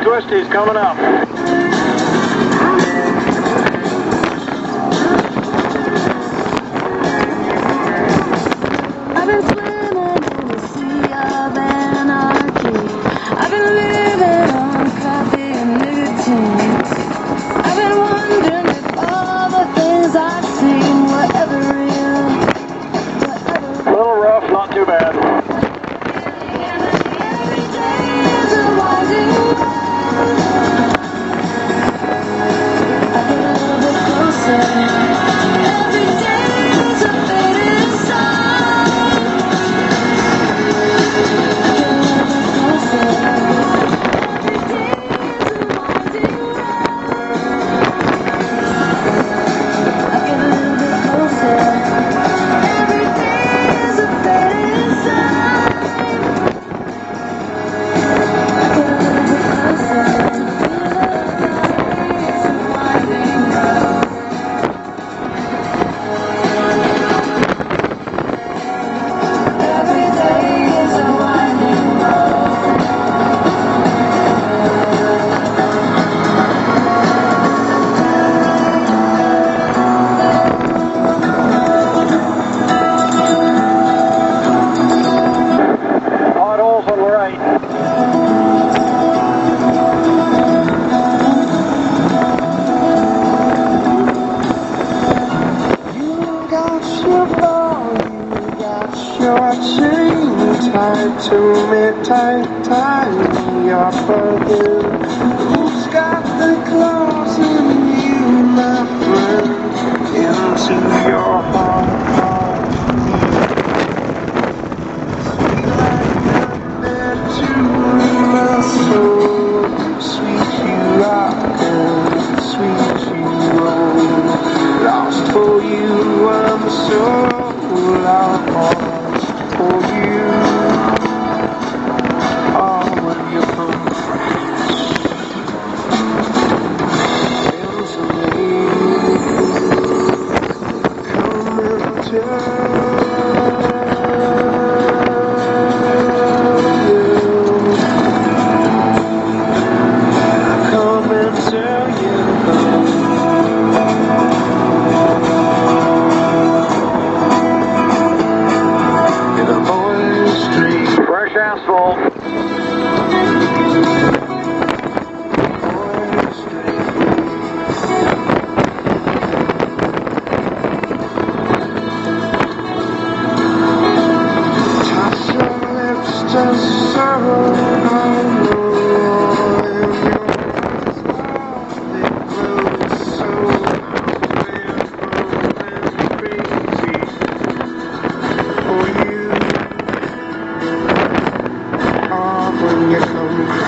twisties coming up. got your ball, you got your chain tied. To me, tight, tight, you're fucking. pull out asphalt. in your bones.